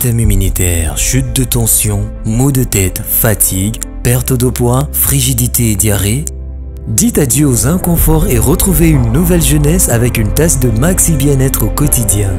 système immunitaire, chute de tension, maux de tête, fatigue, perte de poids, frigidité et diarrhée. Dites adieu aux inconforts et retrouvez une nouvelle jeunesse avec une tasse de maxi bien-être au quotidien.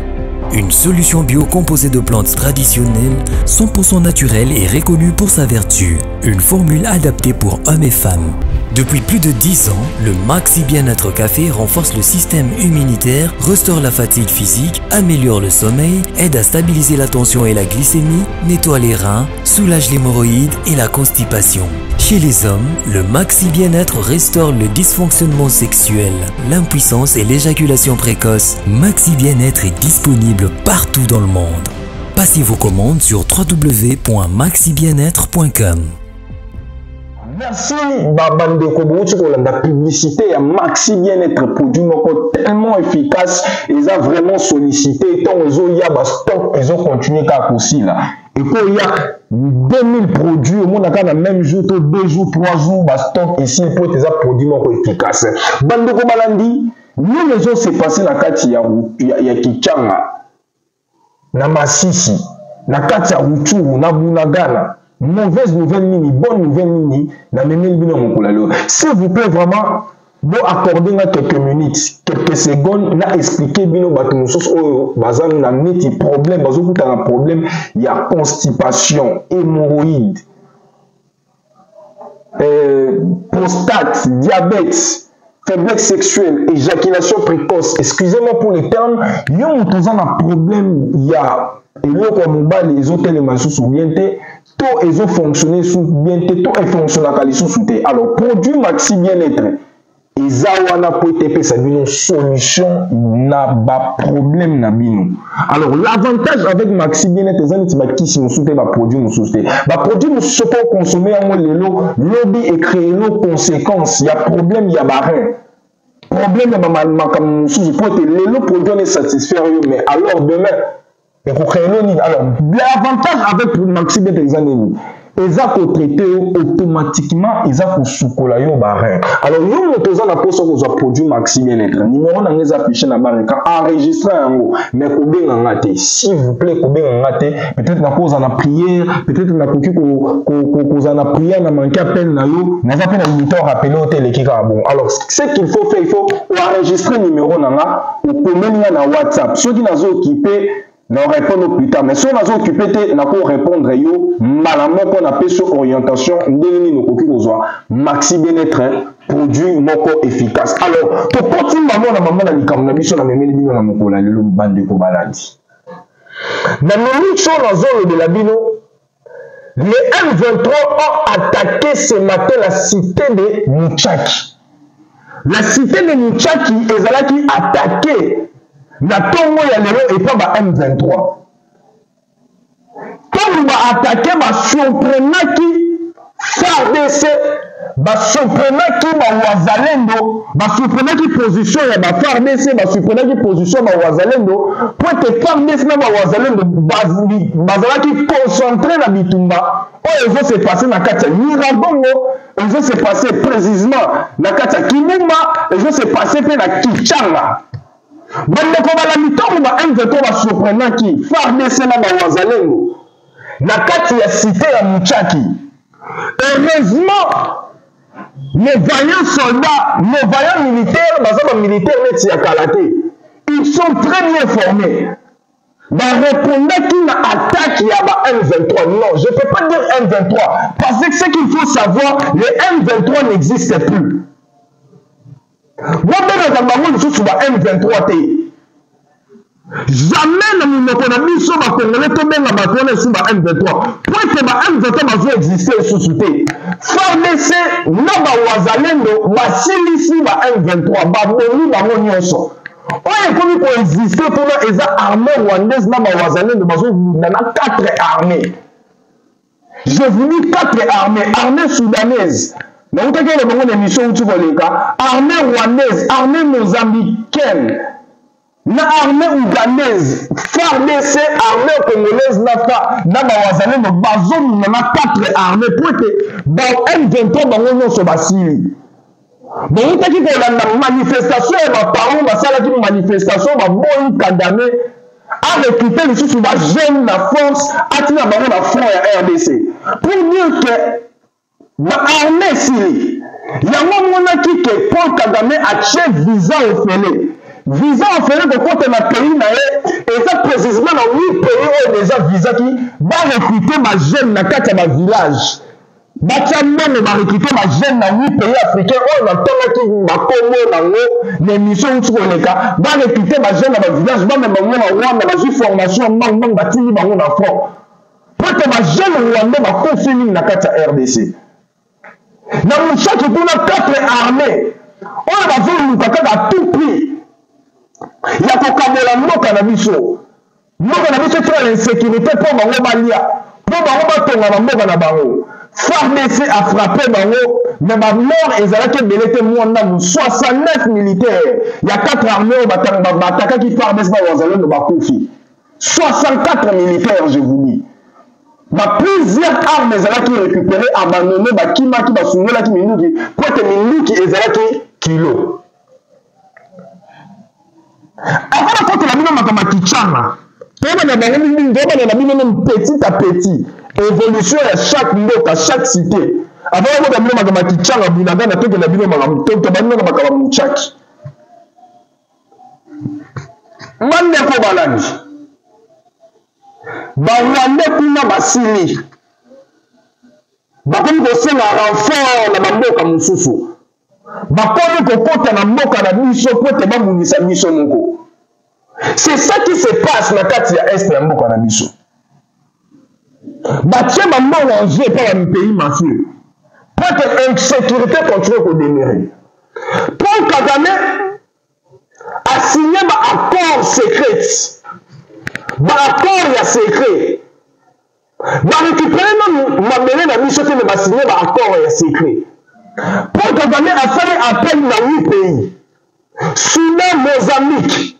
Une solution bio composée de plantes traditionnelles, 100% naturelles et reconnue pour sa vertu. Une formule adaptée pour hommes et femmes. Depuis plus de 10 ans, le Maxi Bien-être Café renforce le système immunitaire, restaure la fatigue physique, améliore le sommeil, aide à stabiliser la tension et la glycémie, nettoie les reins, soulage l'hémorroïde et la constipation. Chez les hommes, le Maxi Bien-être restaure le dysfonctionnement sexuel, l'impuissance et l'éjaculation précoce. Maxi Bien-être est disponible partout dans le monde. Passez vos commandes sur www.maxibienêtre.com. Merci baba ndeko bouti kolanda publicité ya maxi bien-être produit moko tellement efficace eza vraiment sollicité ntango ezoya ba stock ezocontinue kaka kosila ekoya 2000 produits omonaka na même jour to 2 jours 3 jours ba stock esili mpo ete eza produit moko efficace bandeko balandi nini ezose passe na kati ya, ya, ya kichanga na Masisi, na kati ya Ruchuru, na Bunagana, mauvaise nouvelle nini, bonne nouvelle nini, na memeli bino mokolo ya lelo. S'il vous plaît vraiment, bo accorder nga quelques minutes, quelques secondes, na expliquer bino bato mosusu oyo baza na neti problème, bazokutana problème ya constipation, hémorroïde. euh, prostate, diabète, faiblesse sexuelle, éjaculation précoce. Excusez-moi pour les termes. Il y a un problème, il y a eloko ya mobali ezotelema lisusu bien te to ezofonctionne lisusu bien te to efonctionnaka lisusu te alors produit maxi bien être eza wana mpo ete epesa bino solution na baproblème na bino alors l'avantage avec maxi bienet eza neti bakisi mosusu te baproduit mosusu te baproduit mosusu soki okonsome yango lelo lobi ecree no conséquence ya problème ya barin problème ya makambo mosusu mpo ete lelo produit wana esatisfaire yo mais alors demain ekokreele nini alors l'avantage avec maxi bete eza nini eza kotraite yo automatiquement eza kosukola yo barin alors yo moto oza na mposa kozwa produit maxi bienetre numero na ngai eza affiche na bareka enregistre yango mais kobenga nga te s'il vous plaît kobenga nga te peut-être nakozala na prière peut-être nakoki kozala na prière na manke appel na yo naza mpe na limite orappele oyo te eleki kaka bongo alors ce qu'il faut faire il faut oenregistre numero na nga okomeli nga na whatsapp soki nazo okipe na orepondre plus tard mais soki nazo okipe te nako repondre yo mbala moko na pesi orientation ndenge nini okoki kozwa maxi benetre produit moko efficace alors tokoti mbango na mama na likambo na biso na memeli bino na mokolo ya lelo bandeko balandi na minute oyo nazolobela bino Les M23 ont attaqué ce matin la cité de Mouchaki. La cité de Mouchaki ezalaki attaqué na ntongo ya lelo epa ba M23. Ntango ba attaqué ba surprenaki fardc basuprenaki bawazalendo basuprenaki position ya bafardc basuprenaki position ya bawazalendo mpo ete fardc na bawazalendo bazalaki concentre na bitumba oyo ezo se passe na kati ya nyiragongo ezo se passe précisement na kati ya kimumba ezo se passe mpe na kichanga bandeko balandi ntango ba m23 basuprenaki fardc na bawazalendo na kati ya site ya muchaki heureusement nos vaillants soldats nos vaillants militaires baza bamilitaire neti ya kala te ils sont très bien formés barepondaki na attaque ya ba m23 non je peux pas dire m23 parce que ce qu'il faut savoir les m23 n'existe plus bobengaka bango lisusu ba m23 te jamais na monoko na biso bakongole tobenga bato wana esu ba m23 po ete ba m23 bazo existe lisusu te fardc na bawazalendo basilisi ba m23 babomi bango nyonso oyo ekomi koexiste kuna eza armée rwandaise na bawazalendo bazobunda na 4 armée Je vous dis quatre armées, armée soudanaise, nautaki oloba bango na émission uti koleka, armée rwandaise, armée mozambicaine, na armée ougandaise, FARDC, armée congolaise na fa na bawazalendo bazonuna na quatre armées mpo ete ba M23 bango nyonso basili. bowutaki kolanda manifestation ya baparon basalaki manifestation baboyi kagame arekrute lisusu bajeune na force atina bango na front ya rdc pour dire que baarme esili yango monaki ke paul kagame atie visa ofele visa ofele kokota na pays na ye eza précisement na wi pays oyo deja visaki barekrute bajeune na kati ya bavillage batya mbongo barekrute bajeune na mi pays africain oyo natangaki bakombo nango na émission euti koleka barekrute bajeune na bavillage bamema bango na rwanda bazwi formation ya mbangu mbangu batindi bango na front mpete bajeune rwandais bakufi mingi na kati ya rdc na moshaki kuna quatre armée oyo bazoluka kaka tout prix ya kokabola mboka na biso mboka na biso tona na insecurité mpo bango balia mpo bango batonga bamboka na bango fardc afrape bango me bamort ezalaki ebele te mwa ndambo 69 militaire ya 4 armé oyo batakaki fardc bawazalendo bakufi 64 militaire je vous dis ba plusieurs armes ezalaki récupéré abandonné bakimaki basundolaki minduki mpo ete minduki ezalaki kilo akona kotela bino makambo ya kichanga tobana bango mingi tobana na bino nini petit à petit évolution ya chaque mboka chaque cité avant okota bino makambo ya kichanga bunagana tokenda bino makambo tobani na makambo ya muchaki bandeko balandi barwande kuna basili bakomi kosenga renfort na bamboka mosusu bakomi kokota na mboka na biso mpo ete babundisa biso moko c'est ça qui se passe na kati ya este ya mboka na biso batie bambongo en jeu mpo ya mipays mafieux mpo ete insécurité continue kodemere mpo kagame asigne ba accord secret ba accord ya secret barécupere nanu mabele na biso te me basigne ba accord ya secret mpo kagame asali appel na wi pays suna mozambique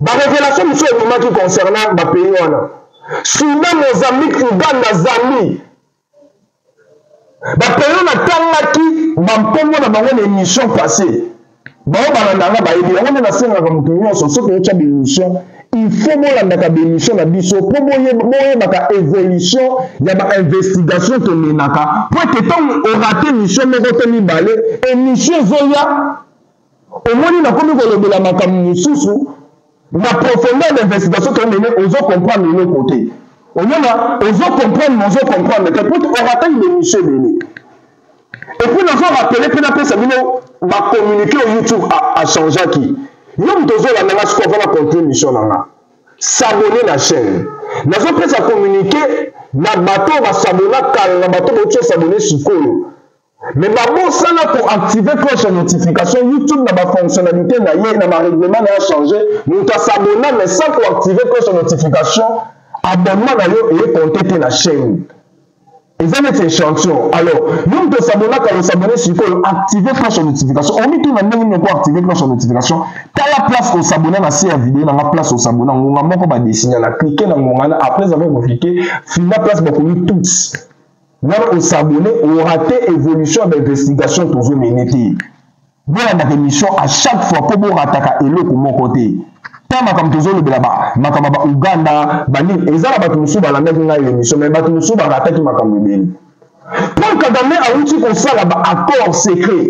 barévélation mosusu ebimaki concernant bapays wana suna mozambique uganda zambie bato oyo natangaki bankombo na bango na émission passé baoyo balanda nga bayebi yango nde nasengaka moto nyonso soki oyotya bémission il faut bolandaka bémission na biso mpo boyebaka évolution ya bainvestigation tomenaka mpo ete ntango orate émission moko to mibale émission ezoya omoni nakomi kolobela makambo mosusu na profondeur d'investigation tomene ozo comprendre eloko te omona ozo comprendre mais ozo comprendre te po orataki bemission ebele epuis nazo rappele mpe napesa bino bacommunike oyo youtube achangeaki yo moto ozolanda nga sikoyo mpona continue mission na nga sabone na chaîne nazopesa communike na bato oyo basabona kala na bato bauti osabone sikoyo mais babosana koactive cloche ya notification youtube na bafonctionnalité na ye na barèglement na ya change moto asabona mais sans koactive cloche ya notification abonnement na yo eye compte te na chaîne eza neti échantillon alors yo moto osabonaka osabone sikoyo active cloche ya notification omituna ndenge nini oko active cloche ya notification tala place osabona na se ya video na nga place osabona ngonga moko badesignala klike na ngonga na après avoir koklike fina place bakomi toutes na ko s'abonner o rater évolution ya ba investigation tozo mener te bolandaka émission à chaque fois mpo borataka eloko moko te ntango makambo tozolobela makambo ya bauganda banini eza na bato mosusu balandaki ngai émission mai bato mosusu barataki makambo ebele paul kagame awuti kosala baaccord secret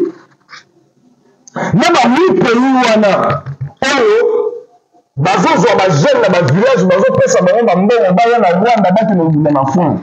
na bami pays wana oyo bazozwa bajeune na bavillage bazopesa bango bambongo baya na rwanda bakende kobunda na france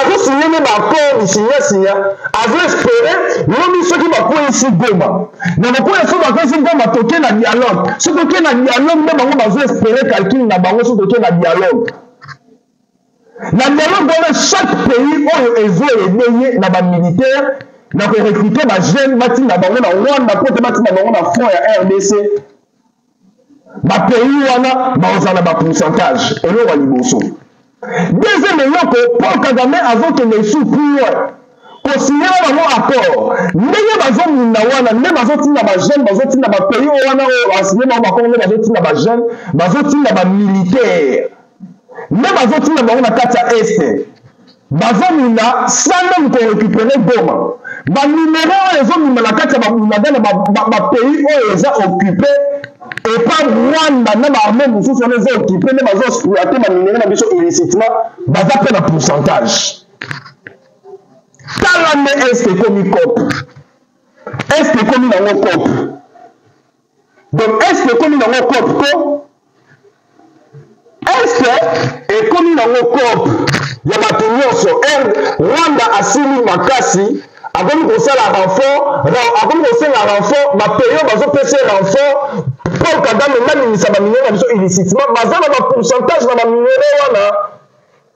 azosinene baaccord isinyasinya azo espere lobi soki bakweyisi goma na lokola soki bakweyisi goma toke na dialogue soki toke na dialogue nde bango bazo espere calcule na bango soki toke na dialogue na dialogue wana chaque pays oyo ezo ede ye na bamilitaire na korekrute bajeune batinda bango na rwanda mpo te batinda bango na front ya rdc bapays wana bakozala na bapourcentage eloko ya liboso deuxième eloko paul kagame azokende esu puer kosinyela bango accord ndenge bazobunda wana nde bazotinda bajeune bazotinda bapays oyo wana oyo basinye bango bakongo nde bazotinda bajeune bazotinda bamilitaire nde bazotinda bango na kati ya este bazolinga sans meme ko récupérer Goma ba numero oyo ezobima na kati ya babulaga na bapays oyo eza occupe epa rwanda na baarme mosusu wana eza occupe nde bazo exploite baminere na biso illicitement baza mpe na pourcentage tala nde est ekomi cope est ekomi nango cope donc est ce que ekomi nango cope ko est ce que ekomi nango cope ya bato nyonso ere rwanda asili makasi akomi kosala renfort akomi kosenga renfort bapeyo bazopesa ye renfort paul kagame nabimisa baminere na biso illicitement baza na bapourcentage na baminere wana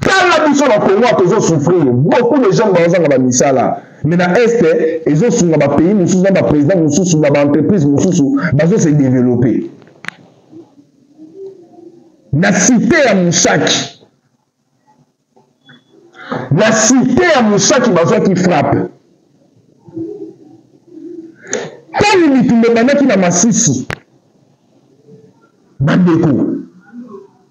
tala biso na congo tozo souffrir beaucoup de gens bazanga bamisala mais na este ezosunga bapays mosusu na baprésident mosusu na baentreprise mosusu bazo se développer na site ya mosaki na site ya mosaki bazwaki frappe ntango bitumba ebandaki na masisi bandeko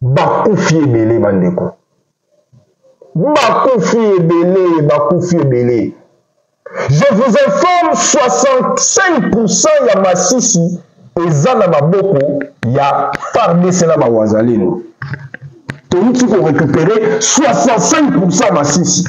bakufi ebele bandeko bakufi ebele bakufi ebele je vous informe 65 ya masisi eza na maboko ya fardc na bawazalino touti korecupere 65 ya masisi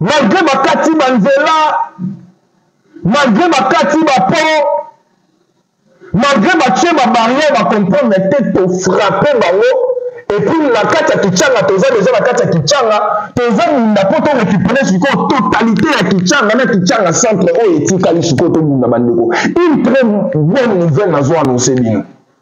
malgre bakati banzela malgre bakati bapo malgre batie babarrière bacomprendre te tofrape bango epuis na kati ya kichanga toza deja na kati ya kichanga toza minda mpo torekipere sikoyo totalité ya kichanga na kichanga centre oyo etikali sikoyo tobunda bandeko une très bonne nouvelle nazo annonce bino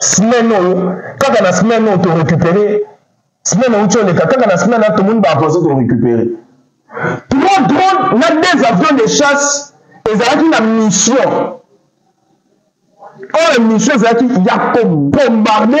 semaine oyo kaka na semaine oyo torécupere semaine outi oleka kaka na semaine oyo tomoni baavanse torécupere trois drone na deux avions de chasse ezalaki na mission oyo mission ezalaki ya kobombarde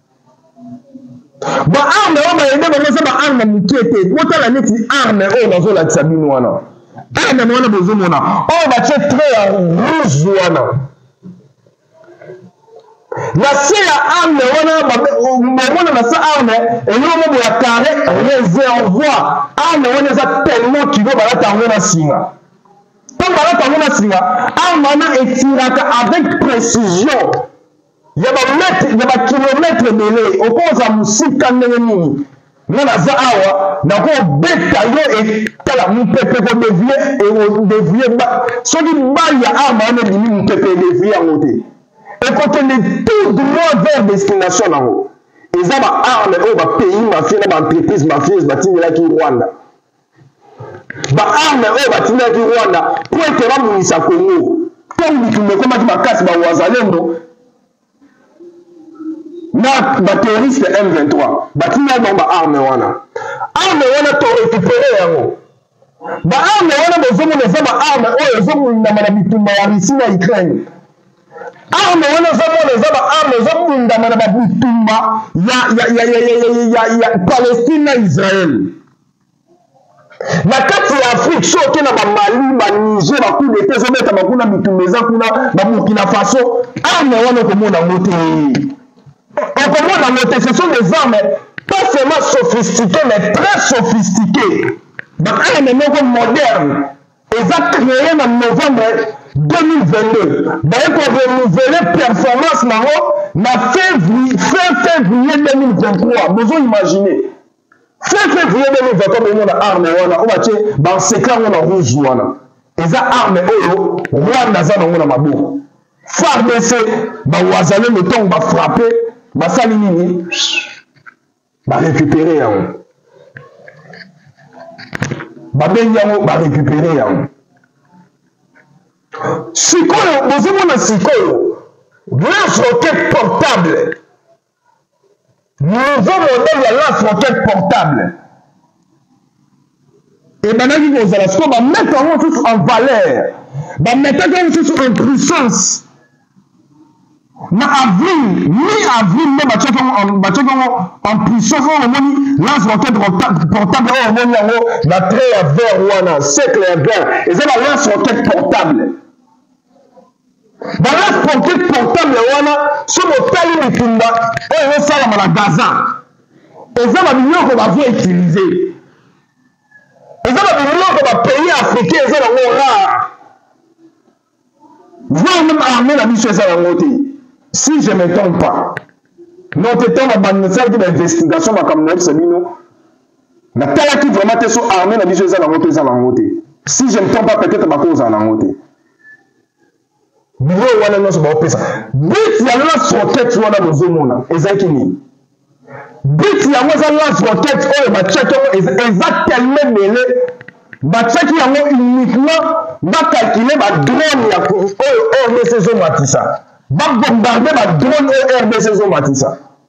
baarme oyo bayende bango eza baarme moke te botala neti arme oyo nazolakisa bino wana arme wana bozomona oyo batye tre ya rouge wana na se ya arme wana bomona na se arme eloko boya carré réservoir arme wana eza tellement kilo balata yango na nsima ntango balata yango na nsima arme wana etiraka avec précision ya bametre ya bakilometre ebele okozwa mosika ndenge nini nga naza awa nakobeta yo etala mopepe kodevie ekodevie soki bale ya arma wana ebimi mopepe edevie yango te ekokende tout droit vers destination na yango eza baarme oyo bapays mafie na baentreprise mafieuse batindelaki rwanda baarme oyo batindaki rwanda mpo ete babundisa kongo ntango bitumba ekomaki makasi bawazalendo na baterroriste m23 batindaki bango baarme wana arme wana to récupere yango baarme wana bozomona eza baarme oyo ezobundama na bitumba ya russie na ukraine arme wana ezomona eza baarme ezobundama na babitumba ya palestine na israele na kati ya afrike so oke na bamali baniger bakudeta ezobetama kuna bitumba eza kuna baburkina faso arme wana okomona yango te okomona yango te ce sont des armes pas seulement sophistiqué mais très sophistiqué baarme moko moderne eza créé na novembre 2022 baye korenouvele performance nango na février fin février 2023 bozo imagine fefe vieux boni vaka bomona arme wana oyo batye banseke yango na rouge wana eza arme oyo rwanda aza nango na maboko fardc bawazalendo ntango bafrappe basali nini barécupere yango babengi yango barécupere yango sikoyo bozomona sikoyo lance roquette portable nouveau modèle ya lance roquette portable ebandaki kozala sikoyo bamete yango mosusu en valeur bametaki yango mosusu en puissance na avril mi avril nde batiaki yango en puissance oyo omoni lance roquette portable oyo omoni yango na trait ya vert wana cercle ya vert eza na lance roquette portable bala porte portable wana soki otali bitumba oyo ezosalama na gaza eza babiloko bazo utilize eza babiloko bapays africain eza nango rare voir meme arme na biso eza nango te si je me tombe pas donc ntango na bando nasalaki bainvestigation makambo nayebisa bino natalaki vraiment te so arme na biso eza nango te eza nango te si je me tombe pas peut-être bakozala nango te biloko wana nyonso baopesa but ya lance roquette wana bozomona ezalaki nini but yango eza lance roquette oyo batiaki yango eza telme ebele batiaki yango uniquement bakalkile badrone ya oyo rdc ezomatisa babombarde badrone oyo rdc ezomatisa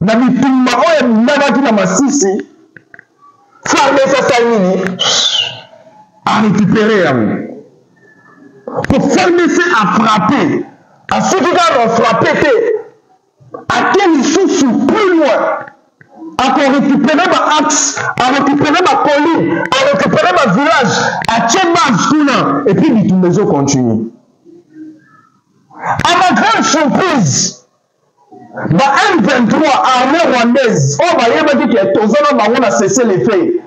Na bitumba oyo ebundamaki na Masisi, FARDC asali nini? A récupérer yango. Pour FARDC a frappé, asuki kaka na frappé te, ake lisusu plus loin akorécupere baaxe arécupere bacolline arécupere bavillage atie base kuna epuis bitumba ezocontinue à ma grande surprise ba M23 armée rwandaise oyo bayebaki ke toza na bango na cessez le feu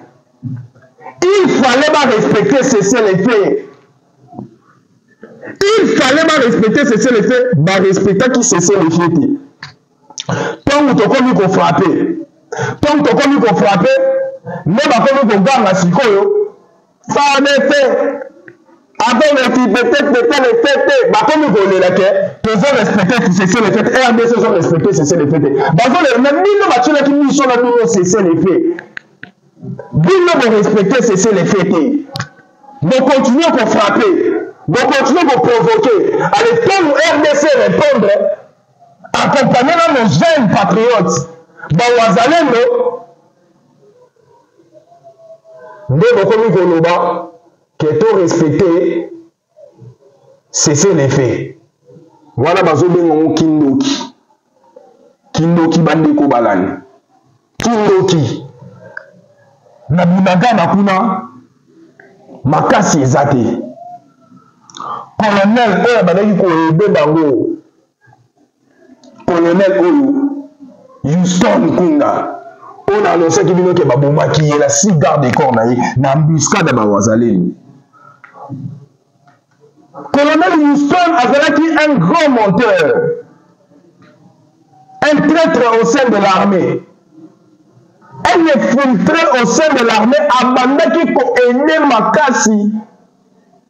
il fallait ba respecter cessez le feu il fallait ba respecter cessez le feu ba respectaki cessez le feu te ntango tokomi kofrape ntango tokomi kofrape nde bakomi koganga sikoyo ça en effet avant le tibete beta le fete bakomi kolela ke tozo respecte sese le fete rdc ozo respecte sese le fete bazolela na bino batyolaki biso na bino sese le fe bino borespecte sese le fe te bokontinue kofrape bokontinue koprovoke aletango rdc répondre accompagne na nos jeunes patriotes bawazalendo nde bokomi koloba ke to respecte cessez le feu wana bazobenga yango kindoki kindoki bandeko balani kindoki na bunagana kuna makasi eza te colonel oyo abandaki koyebe bango colonel oyo houston nkunda oyo na anonsaki bino ke babomaki ye na si garde corps na ye na embuscade ya bawazaleni colonel houston azalaki un grand monteur un traitre au sein de l'armée un infiltré au sein de l'armée abandaki koaide makasi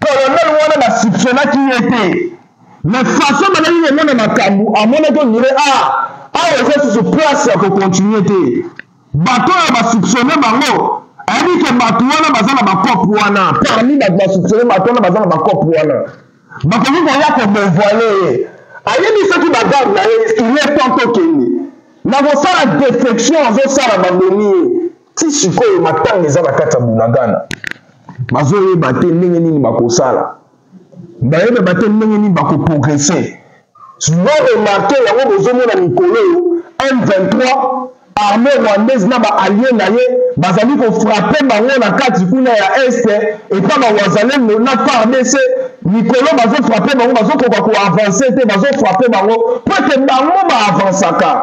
colonel wana na soupçonnaki ye te mais façon bazali komona makambo amonaki ondire a ah, awa ah, eza susu place ya kokontinue te bato oyo basoupçonne bango ayebi ke bato wana baza na bakope wana parmi bato basoupçonne bato wana baza na bakope wana bakoki koya kodevoile ye ayebisaki bagarde na ye ile temps tokende nakosala defection azosala babomi ye ti sikoyo matanga eza na kati ya bunagana bazoyeba te ndenge nini bakosala bayebeba te ndenge nini bakoprogrese bo remarke yango bozomona mikolo oyo m23 armée rwandaise na baallie na ye bazali kofrape bango na kati kuna ya este epa bawazalendo na fardc mikolo bazofrape bango bazokoka koavanse te bazofrape bango mpo ete bango baavansaka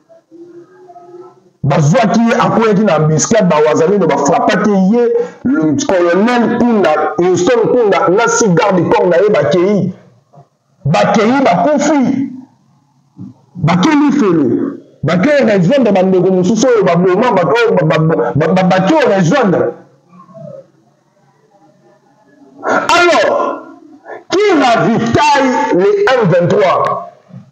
bazwaki ye akweyaki na embuscade bawazalendo bafrapaki ye colonel kunda houston kunda na si garde corps na ye bakei bakei bakufi bakeli felo bakei rejoindre bandeko mosusu oyo baboma bato oyo baki oyo rejoindre alors qui ravitaille les m23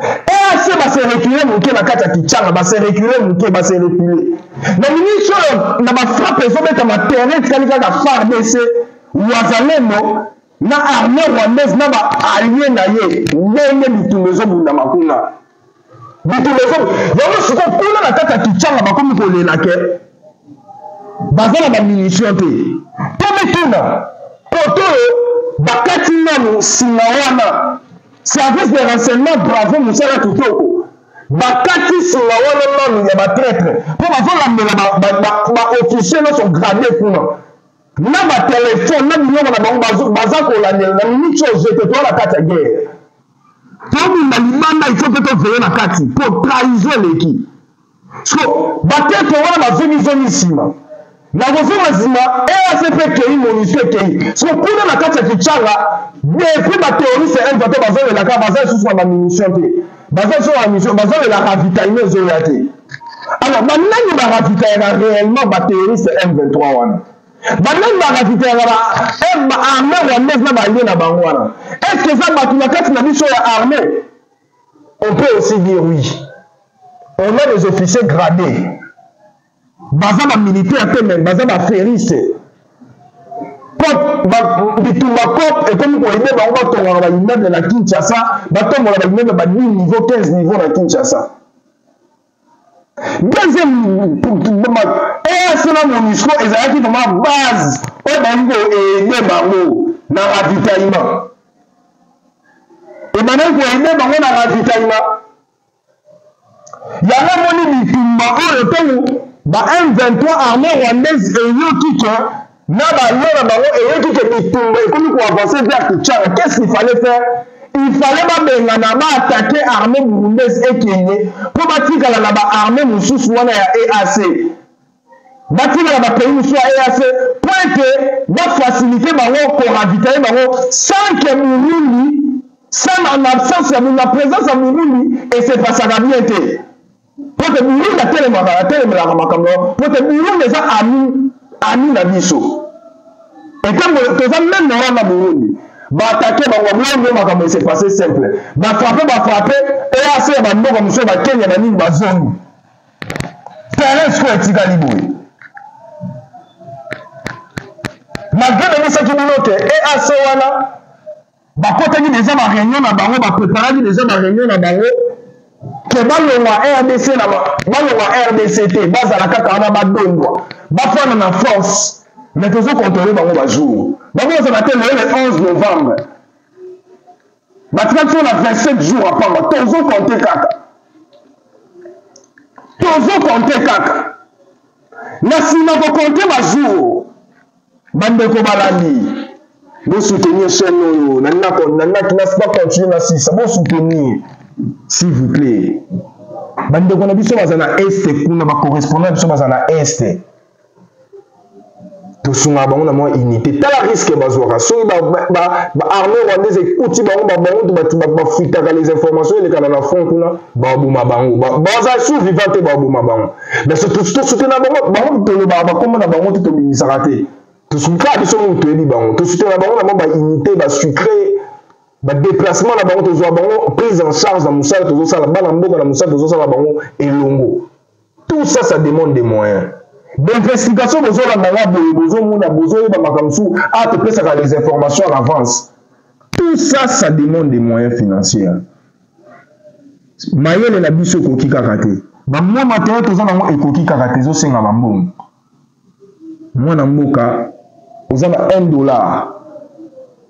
eac eh, base recule moke na kati ya kichanga base recule moke base recule na minisi oyo na bafrappe ezobetama terrain etikali kaka fardc wazalendo na armée rwandaise na baallie na ye ndenge bitumba ezobundama kuna bitumba ezo yango sikoyo kuna na kati ya kichanga bakomi kolela ke baza na bamunition te to mituna koto oyo bakati nanu nsima wana Service de renseignement bravo musala kitoko. bakati singa wana nanu ya batraitre mpo bazolambela baofficier nyonso grade kuna na batelefone na biloko na bango baza kolandela na miniti oyo jete toa na kati ya guerre tobunda libanda ifo mpe toveye na kati mpo trahison eleki siko bateto wana bazongi-zongi nsima na kozonga nsima eacp ekei monusco ekei siko kuna na kati ya kichanga depuis baterroriste ya mvp bazolelaka baza lisusu na bamunition te baza lisusu na bamunition bazolela ravitaillement ezoya te alors banani baravitaillaka réellement baterroriste ya m23 wana banani baravitaillaka baarme eh, rwandaise na balie na bango wana est ce que eza bato na kati na biso ya armée On peut aussi dire oui. On a des officiers gradés. Baza ba militaire te même, baza ba ferriste. Pop, ba bitumba pop et comme pour aider ba on va tonga ba immeuble na Kinshasa, ba tonga ba immeuble ba niveau 15 niveau na Kinshasa. deuxième eas na monisco ezalaki vraiment base oyo balingi koaide bango na ravitaillement ebandaki koaide bango na ravitaillement yango omoni bitumba oyo ntango ba m23 armée rwandaise eyoki ke na balo na bango eyoki ke bitumba ekomi koavanse vers kichanga qu'est ce qu'il fallait faire il fallait babengana baatake armée burundaise ekende mpo batikala na baarmée mosusu wana ya eac batikala bapays mosusu ya eac mpo ete bafasilite bango koravitaye bango sans ke burundi sans en absence ya na présence ya burundi esepasaka bien te mpo te burundi atelemaka atelemelaka makambo yango mpo te burundi eza ami ami na biso etango toza meme moral na burundi baatake bango bongo makambo ese passe simple bafrape bafrape eac ya bamboka mosusu bakenya na nini bazongi terrain sikoyo etikali boye malgre bebisaki bino te eac wana bakotaki deja ba réunion na bango bapreparaki deja ba réunion na bango ke balongwa rdc na balongwa rdc te bazala kaka wana badondwa bafanda na force mais tozo controle bango bajour bango bazala te lelo le 11 novembre batikaki so na 27 jours apamba tozo compte kaka tozo compte kaka na nsima kokonte bajour bandeko balandi bosoutenir chaîne oyo nasiba continue na sisa bosoutenir s'il vous plaît bandeko na biso baza na este kuna bacorrespondant na biso baza na este tosungaka bango na mwa unité tala riske bazwaka soki baarmée rwandaise ekuti bango babango bato bafutaka les informations elekana na front kuna baboma bango baza survivant te baboma bango mais c'est tout tout soutenir bango bango tolobaka bakombo na bango te tobimisaka te tosumikaka biso mingi toyebi bango tosutela bango na bango baunité basucre badeplacement na bango tozwa bango prise en charge na mosala tozosala bana mboka na mosala tozosala bango elongo tout ça ça demande des moyens bainvestigation bozolanda nga boye bozomona bozoyeba makambo mosusu a topesaka les informations à l'avance tout ça ça demande des moyens financiers mayele na biso ekoki kaka te bamwa matériel toza nango ekoki kaka te ezosenga bambongo mwana mboka oza na 1 dollar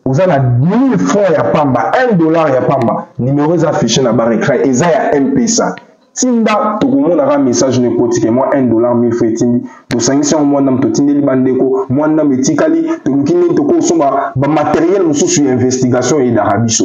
oza na 1000 francs ya pamba 1 dollar ya pamba numero eza affiche na bar ecran eza ya mpesa tinda tokomonaka message na ekotike mwa 1 dollar 1000 francs etindi tosangisi yango mwa ndambo totindeli bandeko mwa ndambo etikali toluki ndenge tokosomba bamateriel mosusu ya investigation eyedaka biso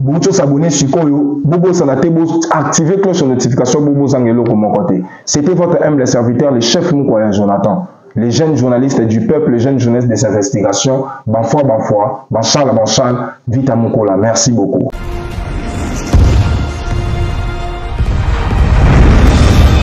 bouti osabone sikoyo bobosana te boactive cloche ya notification bobozanga eloko moko te c'était votre humble serviteur le chef mokwa ya jonathan les jeunes journalistes du peuple les jeunes journalistes des investigations banfoi banfoi banshala banshal vita mokola merci beaucoup